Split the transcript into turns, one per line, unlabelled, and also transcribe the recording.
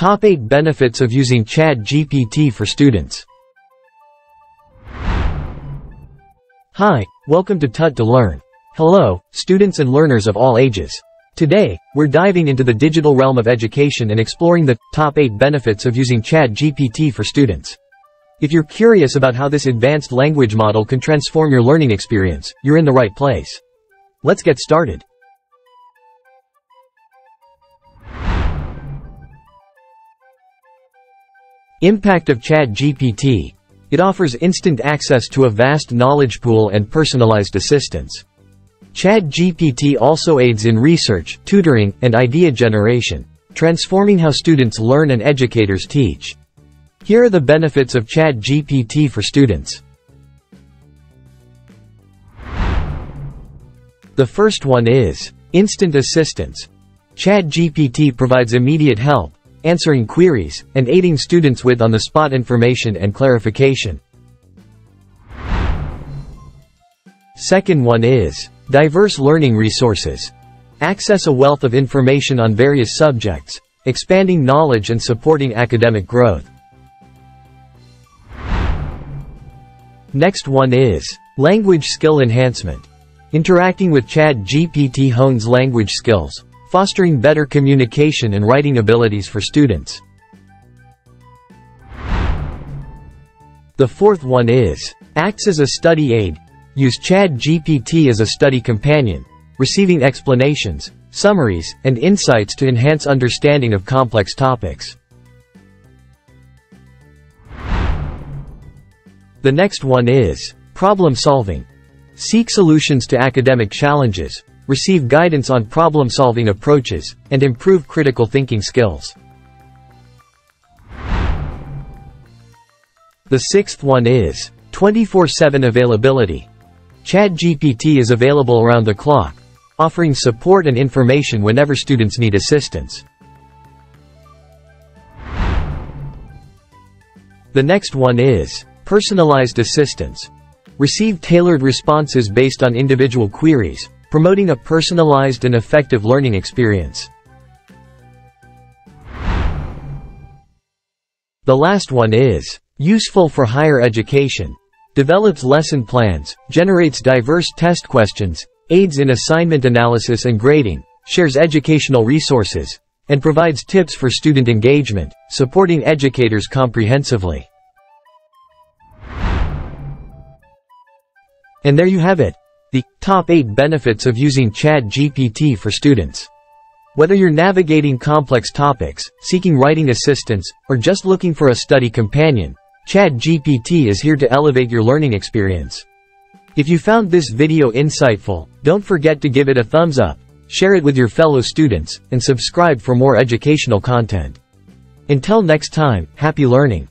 Top 8 Benefits of using ChatGPT for students. Hi, welcome to Tut2Learn. Hello, students and learners of all ages. Today, we're diving into the digital realm of education and exploring the top 8 benefits of using ChatGPT for students. If you're curious about how this advanced language model can transform your learning experience, you're in the right place. Let's get started. Impact of ChatGPT. It offers instant access to a vast knowledge pool and personalized assistance. ChatGPT also aids in research, tutoring, and idea generation, transforming how students learn and educators teach. Here are the benefits of ChatGPT for students. The first one is instant assistance. ChatGPT provides immediate help, answering queries, and aiding students with on-the-spot information and clarification. Second one is diverse learning resources. Access a wealth of information on various subjects, expanding knowledge and supporting academic growth. Next one is language skill enhancement. Interacting with ChatGPT hones language skills, fostering better communication and writing abilities for students. The fourth one is, acts as a study aid. Use ChatGPT as a study companion, receiving explanations, summaries, and insights to enhance understanding of complex topics. The next one is, problem solving. Seek solutions to academic challenges, receive guidance on problem-solving approaches, and improve critical thinking skills. The sixth one is 24-7 availability. ChatGPT is available around the clock, offering support and information whenever students need assistance. The next one is personalized assistance. Receive tailored responses based on individual queries, promoting a personalized and effective learning experience. The last one is useful for higher education. Develops lesson plans, generates diverse test questions, aids in assignment analysis and grading, shares educational resources, and provides tips for student engagement, supporting educators comprehensively. And there you have it. The top 8 benefits of using ChatGPT for students. Whether you're navigating complex topics, seeking writing assistance, or just looking for a study companion, ChatGPT is here to elevate your learning experience. If you found this video insightful, don't forget to give it a thumbs up, share it with your fellow students, and subscribe for more educational content. Until next time, happy learning.